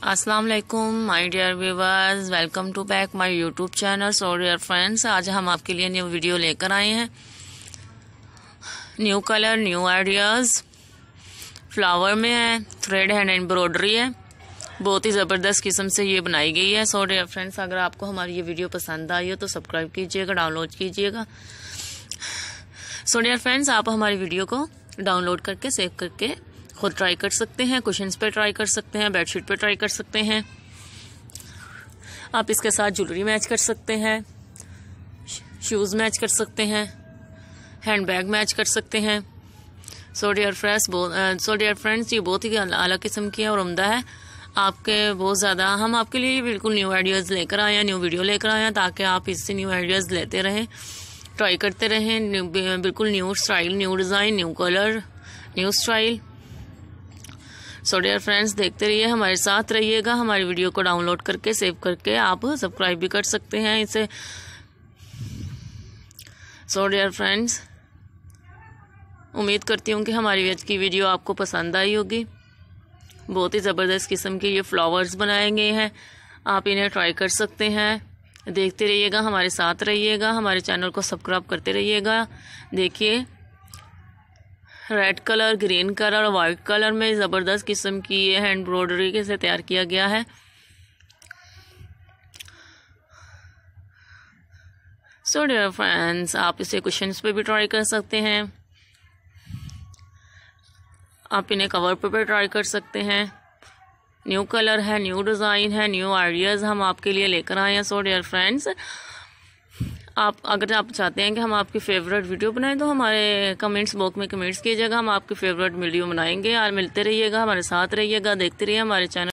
अस्सलाम वालेकुम my dear viewers welcome to back my YouTube channel so dear friends आज हम आपके लिए न्यू वीडियो लेकर आए हैं। New colour new ideas flower में है थ्रेड हैंड एम्ब्रॉयडरी है। बहुत ही ज़बरदस्त किस्म से ये बनाई गई है। सो डियर फ्रेंड्स अगर आपको हमारी ये वीडियो पसंद आई हो तो सब्सक्राइब कीजिएगा डाउनलोड कीजिएगा। सो डियर फ्रेंड्स आप हमारी वीडियो को डाउनलोड करके सेव करके खुद ट्राई कर सकते हैं कुशंस पे ट्राई कर सकते हैं बेडशीट पे ट्राई कर सकते हैं। आप इसके साथ ज्वेलरी मैच कर सकते हैं शूज़ मैच कर सकते हैं हैंड बैग मैच कर सकते हैं। So dear friends so dear friends ये बहुत ही अलग किस्म की है और उमदा है। आपके बहुत ज़्यादा, हम आपके लिए बिल्कुल न्यू आइडियाज़ लेकर आए हैं न्यू वीडियो लेकर आए हैं, ताकि आप इससे न्यू आइडियाज़ लेते रहें ट्राई करते रहें बिल्कुल new style new design new colour new style so dear friends देखते रहिए, हमारे साथ रहिएगा, हमारी वीडियो को डाउनलोड करके सेव करके आप सब्सक्राइब भी कर सकते हैं इसे। सो डियर फ्रेंड्स उम्मीद करती हूँ कि हमारी आज की वीडियो आपको पसंद आई होगी। बहुत ही ज़बरदस्त किस्म के ये फ्लावर्स बनाए गए हैं। आप इन्हें ट्राई कर सकते हैं। देखते रहिएगा, हमारे साथ रहिएगा, हमारे चैनल को सब्सक्राइब करते रहिएगा। देखिए रेड कलर, ग्रीन कलर और वाइट कलर में ज़बरदस्त किस्म की ये हैंड एम्ब्रॉयडरी के से तैयार किया गया है। सो डियर फ्रेंड्स आप इसे क्वेश्चन पे भी ट्राई कर सकते हैं। आप इन्हें कवर पे भी ट्राई कर सकते हैं। न्यू कलर है न्यू डिज़ाइन है न्यू आइडियाज़ हम आपके लिए लेकर आए हैं सो डियर फ्रेंड्स आप, अगर आप चाहते हैं कि हम आपकी फेवरेट वीडियो बनाएँ तो हमारे कमेंट्स बॉक्स में कमेंट्स कीजिएगा। हम आपकी फेवरेट वीडियो बनाएँगे। और मिलते रहिएगा, हमारे साथ रहिएगा, देखते रहिए हमारे चैनल